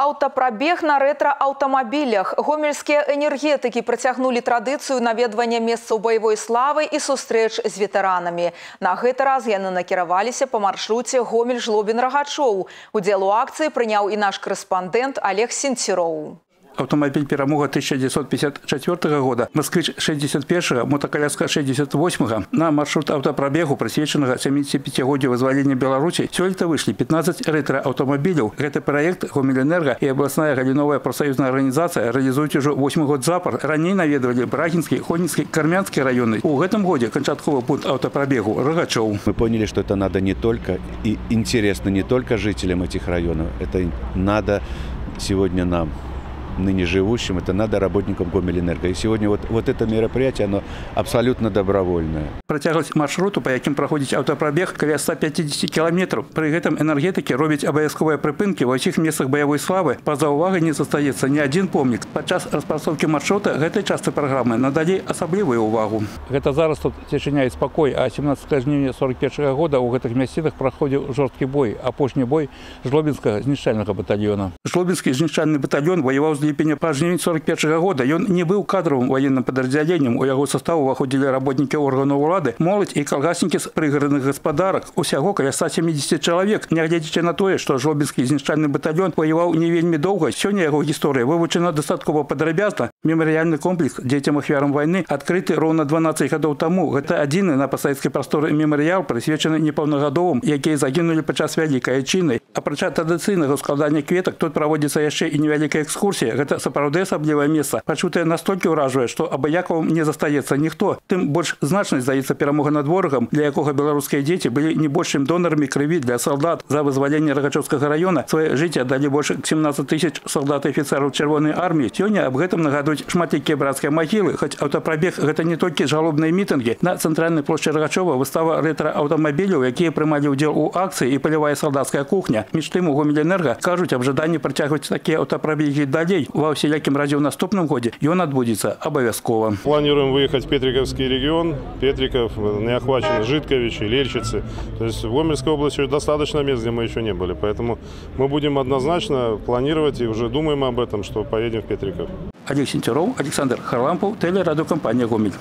Аўтапрабег на рэтра-аўтамабілях. Гомельскія энергетыкі працягнулі традыцыю наведвання месцаў баявой славы і сустрэч з ветэранамі. На гэты раз яны накіраваліся па маршруце Гомель-Жлобін-Рагачоў. Удзел у акцыі прыняў і наш корэспандэнт Олег Сенціроў. Автомобиль «Перамога» 1954 года, «Москвич» 61 мотоколяска 68 на маршрут автопробегу, присвеченного 75-годию вызволения Беларуси, сёлета вышли 15 ретро-автомобилей. Это проект «Гомельэнерго» и областная галиновая профсоюзная организация реализуют уже 8 год запор. Ранее наведывали Брагинский, Хонинский, Кармянский районы. В этом годе кончатковый пункт автопробегу Рогачев. Мы поняли, что это надо не только и интересно не только жителям этих районов, это надо сегодня нам ныне живущим, это надо работникам Гомельэнерго. И сегодня вот, вот это мероприятие, оно абсолютно добровольное. Працягласць маршруту, па якім праходзіць аўтапрабег каля 150 кіламетраў. Пры гэтым энергетыкі робяць абавязковыя прыпынкі ва ўсіх месцах баявой славы. Па-за ўвагай не застаецца ні адзін помнік. Падчас распрацоўкі маршрута гэтай частцы праграмы надалі асаблівую ўвагу. Гэта зараз тут цішыня і спакой, а 17 жніўня 41 года ў гэтых мясцінах праходзіў жорсткі бой, апошні бой жлобінскага знішчальнага батальёна. Жлобінскі знішчальны батальён ваяваў з ліпеня па жнівень 41 года. Ён не быў кадровым военным падраздзяленнем. У яго состав уваходзілі работнікі органаў улады улады моладзь і калгаснікі з прыгарадных гаспадарак усяго каля 170 чалавек нягледзячы на тое што жлобінскі знішчальны батальён воеваў не вельмі доўга сёння яго гісторыя вывучана дастаткова падрабязна мемарыяльны комплекс дзецям ахвярам вайны адкрыты роўна 12 гадоў таму гэта адзіны на пасавецкай прасторы мемарыял прысвечаны непаўнагадовым якія загінулі падчас вялікай айчыны апрача традыцыйнага складання кветак тут праводзіцца яшчэ і невялікая экскурсія гэта сапраўды асаблівае месца пачутае настолькі ўражвае што абыякавым не застаецца ніхто тым больш значнасць здаецца адбываецца перамога над ворагам для якога беларускія дзеці былі не большым донарами крыві для солдат за вызваленне рагачоўскага района свае жыцці аддалі больш 17 тысяч солдат афіцераў чырвонай арміі сёння аб гэтым нагадуюць шматлікія брацкія магілы хоць аўтапрабег гэта не толькі жалобныя мітынгі на цэнтральнай плошчы рагачова выстава рэтра аўтамабіляў якія прымалі ўдзел у акцыі і палявая салдацкая кухня між тым у гомельэнерга кажуць аб жаданні працягваць такія аўтапрабегі далей ва ўсялякім радзе ў наступным годзе ён адбудзецца абавязкова планируем выехать в петриковский регион петриков Лерчиков, не охвачены Житковичи, Лельчицы. То есть в Гомельской области достаточно мест, где мы еще не были. Поэтому мы будем однозначно планировать и уже думаем об этом, что поедем в Петриков. Олег Сентеров, Александр Харлампов, телерадиокомпания «Гомель».